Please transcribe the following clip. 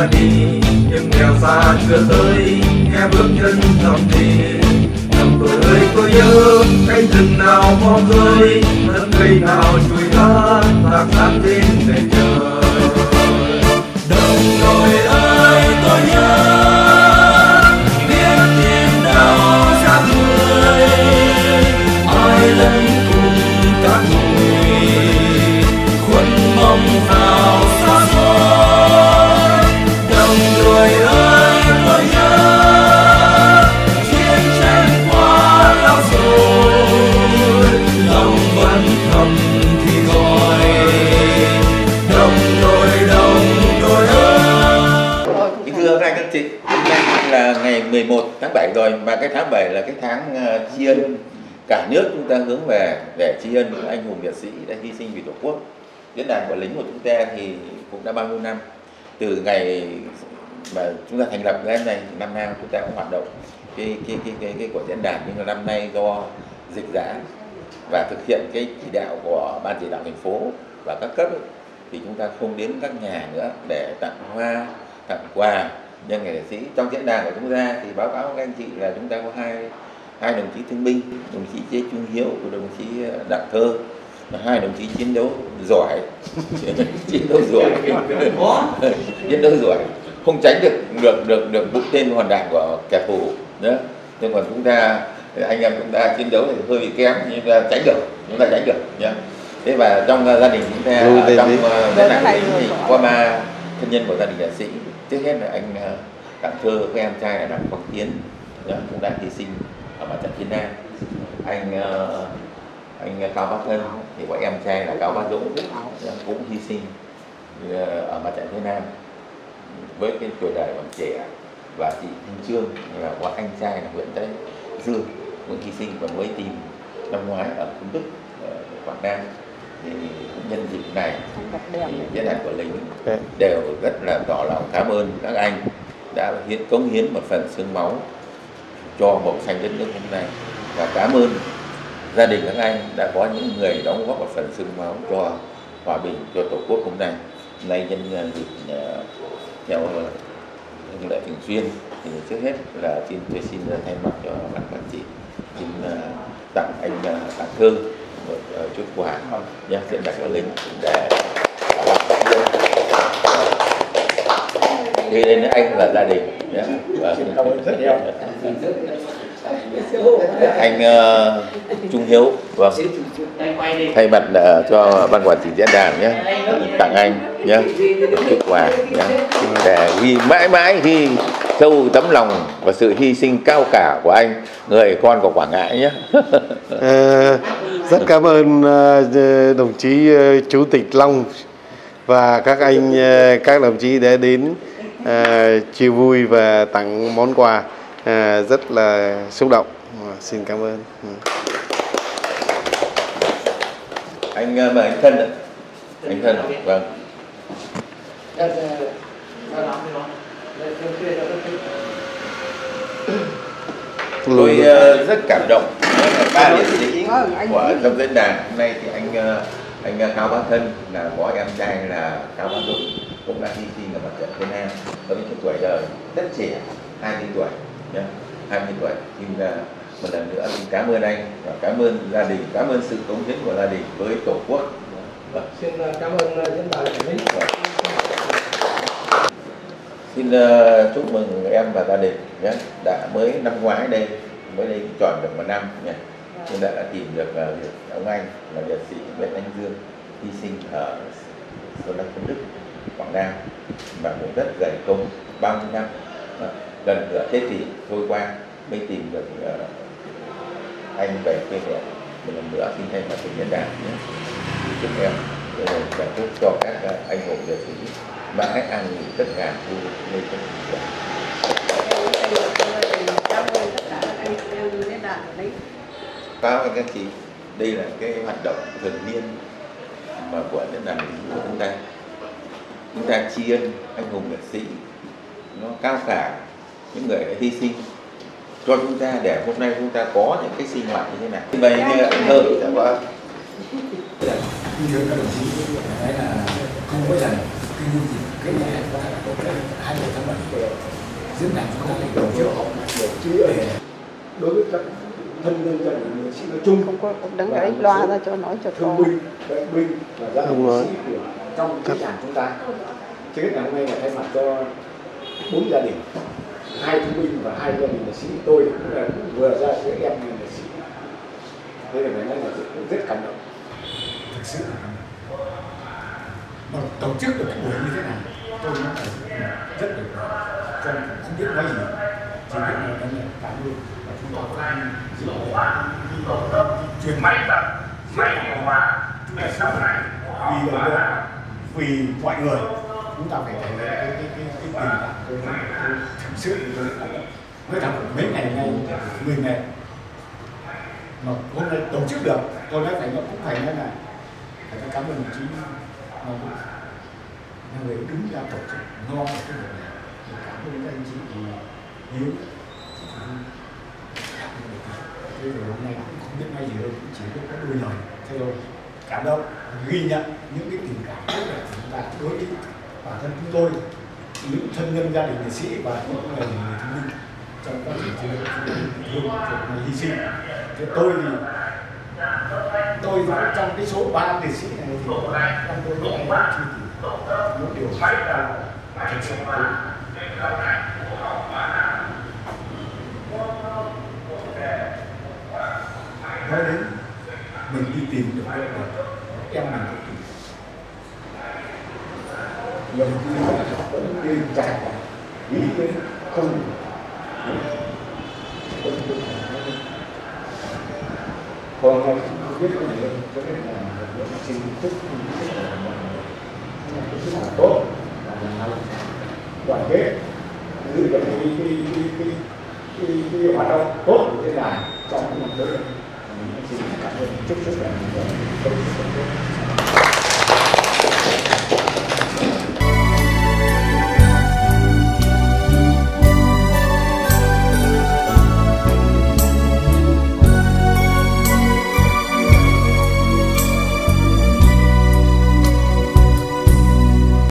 đã đi, nhưng nghèo xa chưa tới, nghe bước chân thầm thì thầm tôi ơi tôi nhớ cánh rừng nào mong rơi thân cây nào chùi lá tạc tan trên nền thầm thì gọi. Đông đội đông đội ơi. Thưa các anh các chị, hôm nay là ngày 11 tháng 7 rồi mà cái tháng 7 là cái tháng ờ, tri ân. Cả nước chúng ta hướng về để tri ân những anh hùng liệt sĩ đã hy sinh vì Tổ quốc. Diễn đàn của lính của chúng ta thì cũng đã bao nhiêu năm. Từ ngày mà chúng ta thành lập cái này năm nay chúng ta cũng hoạt động cái cái cái cái, cái của diễn đàn. Nhưng mà năm nay do dịch giã và thực hiện cái chỉ đạo của ban chỉ đạo thành phố và các cấp ấy, thì chúng ta không đến các nhà nữa để tặng hoa tặng quà. Nhân ngày liệt sĩ trong diễn đàn của chúng ta thì báo cáo các anh chị là chúng ta có hai hai đồng chí thương binh đồng chí chế trung hiếu và đồng chí ờ, đặng thơ. Và hai đồng chí chiến đấu giỏi. Chiến đấu giỏi. Chiến đấu giỏi. Không tránh được được được được mũi tên hoàn đạn của kẻ thù nữa. Nhưng còn chúng ta anh em chúng ta chiến đấu thì hơi bị kém nhưng ta tránh được chúng ta tránh được nhé thế và trong uh, gia đình chúng ta lên trong đàn lính thì có ba thân nhân của gia đình liệt sĩ trước hết là anh uh, đặng thơ với em trai là đặng quang tiến nhá, cũng đã hy sinh ở mặt trận phía nam anh uh, anh cao bá thân thì có em trai là cao bá dũng cũng hy sinh ở mặt trận phía nam với cái tuổi đời còn trẻ và chị Thanh Trương là có anh trai là Nguyễn Tây Dương cũng hy sinh và mới tìm năm ngoái ở Cung Đức ở Quảng Nam. Thì cũng nhân dịp này thì diễn đàn của lính Đấy. đều rất là tỏ lòng cảm ơn các anh đã hiến cống hiến một phần xương máu cho màu xanh đất nước hôm nay. Và cảm ơn gia đình các anh đã có những người đóng góp một phần xương máu cho hòa bình cho tổ quốc hôm nay. Nay nhân ờ, dịp ờ, theo ờ, thông lệ thường xuyên thì trước hết là xin tôi xin ờ, thay mặt cho ban quản trị xin ờ, tặng anh ờ, Đặng Thơ một ờ, chút quà nhé diễn đạt ở lính để đi đến anh. Và gia đình nhé. Vâng. anh ờ, Trung Hiếu. Vâng. Thay mặt uh, cho ban quản trị diễn đàn nhé tặng anh nhé một chút quà nhé để ghi mãi mãi ghi sâu tấm lòng và sự hy sinh cao cả của anh người con của Quảng Ngãi nhé. À, rất cảm ơn ờ, đồng chí chủ tịch Long và các anh các đồng chí đã đến à, chia vui và tặng món quà à, rất là xúc động xin cảm ơn. Ừ. anh ờ, mời anh thân ạ. Anh thân vâng. Tôi ờ, rất cảm động ba liệt sĩ của trong diễn đàn. Hôm nay thì anh ờ, anh ờ, cao bá thân là có em trai là cao bá dũng cũng đã hy sinh ở mặt trận phía nam. Với cái tuổi đời rất trẻ 20 tuổi nhé 20 tuổi. Xin ờ, một lần nữa xin cảm ơn anh và cảm ơn gia đình cảm ơn sự cống hiến của gia đình với tổ quốc Vâng. Xin cảm ơn diễn đàn của mình. Xin ờ, chúc mừng em và gia đình nhé. Đã mới năm ngoái đây, mới đây tròn được một năm nhé. Nhưng đã, đã tìm được ờ, ông anh là liệt sĩ Nguyễn Anh Dương hy sinh ở Sơn Đăng Công Đức, Quảng Nam và cũng rất dày công bao nhiêu năm Đó. gần nửa thế kỷ trôi qua mới tìm được ờ, anh về quê mẹ. Một lần nữa xin thay mặt cho Nhân đàn nhé. Chúc em ờ, và chúc cho các ờ, anh hùng liệt sĩ. Mãi an nghỉ tất cả vui nơi trong cuộc. Cảm ơn tất cả. Các anh đàn đấy. các chị đây là cái hoạt động thường niên mà của Nhân đàn của chúng ta. Chúng ta tri ân anh hùng liệt sĩ. Nó cao cả những người đã hy sinh cho chúng ta để hôm nay chúng ta có những cái sinh hoạt như thế này. Vậy thơ đã có. Như các đồng chí đấy là không có rằng cái nhân dịp cái ngày có là hai mươi tháng bảy diễn đàn chúng ta lại tổ chức. Họp để đối với các thân nhân gia đình liệt sĩ nói chung không có cũng đứng gãy loa ra cho nói cho thương binh bệnh binh và gia đình liệt sĩ của trong cái đảng chúng ta. Trước hết là hôm nay là thay mặt cho bốn gia đình hai thương binh và hai gia đình liệt sĩ. Tôi cũng là vừa ra giữa em liệt sĩ. Thế là phải nói là rất, rất cảm động. Thực sự là mà tổ chức được cái buổi như thế này tôi nói ừ, là rất được trong không biết nói gì. Chỉ biết là cảm ơn cảm ơn và chúng ta phải giữ truyền máy tập máy điều hòa chúng ta sau này vì vì mọi người chúng ta phải thể hiện cái cái cái cái tình cảm tôi nói tôi thực sự tôi nói thật mấy ngày nay mười ngày mà hôm nay tổ chức được tôi nói phải nó cũng phải nói là phải cảm ơn đồng chí mà là người đứng ra tổ chức lo cái việc này. Thì cảm ơn các anh chị vì hiếu Thế rồi hôm nay cũng không biết nói gì đâu, cũng chỉ có cái đôi lời. Thế thôi. Cảm động, ghi nhận những cái tình cảm tốt đẹp của chúng ta đối với bản thân chúng tôi, những thân nhân gia đình liệt sĩ và những người thương binh trong quá trình chiến đấu thương và hy sinh. Thế tôi thì tôi vẫn trong cái số ba liệt sĩ này thì trong tôi có anh chi thì những điều rất là thật sự tôi nói đến mình đi tìm được cái là em mình cũng tìm nhiều khi là dài quá chạy nghĩ đến không còn không biết cái này cho nên là những xin thức rất là tốt. Là làm đoàn kết. Giữ được cái cái cái cái cái, cái hoạt động tốt của cái đảng trong cái năm tới. Mình xin cảm ơn. Chúc sức khỏe